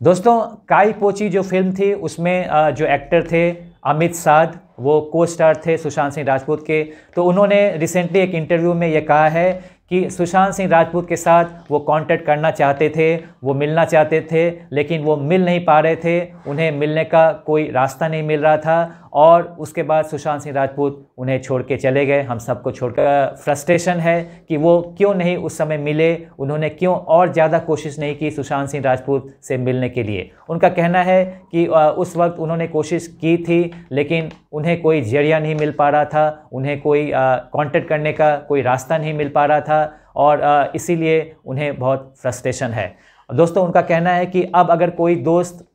दोस्तों, काई पोची जो फ़िल्म थी, उसमें जो एक्टर थे, अमित साध, वो को स्टार थे सुशांत सिंह राजपूत के। तो उन्होंने रिसेंटली एक इंटरव्यू में ये कहा है कि सुशांत सिंह राजपूत के साथ वो कांटेक्ट करना चाहते थे, वो मिलना चाहते थे, लेकिन वो मिल नहीं पा रहे थे। उन्हें मिलने का कोई रास्ता नहीं मिल रहा था और उसके बाद सुशांत सिंह राजपूत उन्हें छोड़ के चले गए। हम सबको छोड़कर फ्रस्ट्रेशन है कि वो क्यों नहीं उस समय मिले, उन्होंने क्यों और ज़्यादा कोशिश नहीं की सुशांत सिंह राजपूत से मिलने के लिए। उनका कहना है कि उस वक्त उन्होंने कोशिश की थी, लेकिन उन्हें कोई ज़रिया नहीं मिल पा रहा था, उन्हें कोई कांटेक्ट करने का कोई रास्ता नहीं मिल पा रहा था। और इसीलिए उन्हें बहुत फ्रस्ट्रेशन है। दोस्तों, उनका कहना है कि अब अगर कोई दोस्त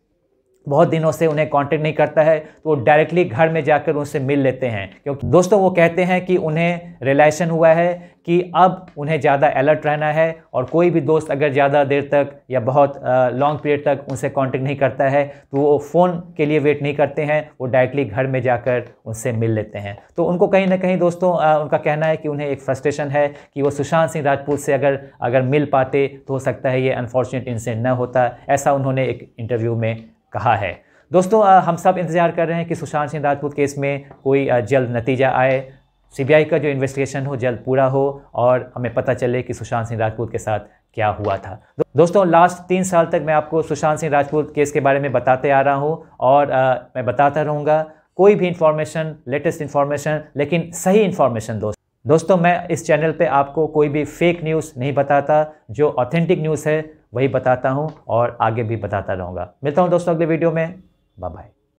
बहुत दिनों से उन्हें कांटेक्ट नहीं करता है तो वो डायरेक्टली घर में जाकर उनसे मिल लेते हैं। क्योंकि दोस्तों वो कहते हैं कि उन्हें रिलेशन हुआ है कि अब उन्हें ज़्यादा अलर्ट रहना है और कोई भी दोस्त अगर ज़्यादा देर तक या बहुत लॉन्ग पीरियड तक उनसे कांटेक्ट नहीं करता है तो वो फ़ोन के लिए वेट नहीं करते हैं वो डायरेक्टली घर में जाकर उनसे मिल लेते हैं। तो उनको कहीं ना कहीं दोस्तों आ, उनका कहना है कि उन्हें एक फ्रस्ट्रेशन है कि वो सुशांत सिंह राजपूत से अगर अगर मिल पाते तो हो सकता है ये अनफॉर्चुनेट इंसिडेंट न होता ऐसा उन्होंने एक इंटरव्यू में कहा है। दोस्तों हम सब इंतज़ार कर रहे हैं कि सुशांत सिंह राजपूत केस में कोई जल्द नतीजा आए। सीबीआई का जो इन्वेस्टिगेशन हो जल्द पूरा हो और हमें पता चले कि सुशांत सिंह राजपूत के साथ क्या हुआ था। दोस्तों लास्ट तीन साल तक मैं आपको सुशांत सिंह राजपूत केस के बारे में बताते आ रहा हूँ और आ, मैं बताता रहूँगा। कोई भी इंफॉर्मेशन लेटेस्ट इन्फॉर्मेशन लेकिन सही इन्फॉर्मेशन दोस्त दोस्तों मैं इस चैनल पे आपको कोई भी फेक न्यूज़ नहीं बताता जो ऑथेंटिक न्यूज़ है वही बताता हूँ और आगे भी बताता रहूँगा। मिलता हूँ दोस्तों अगले वीडियो में। Bye bye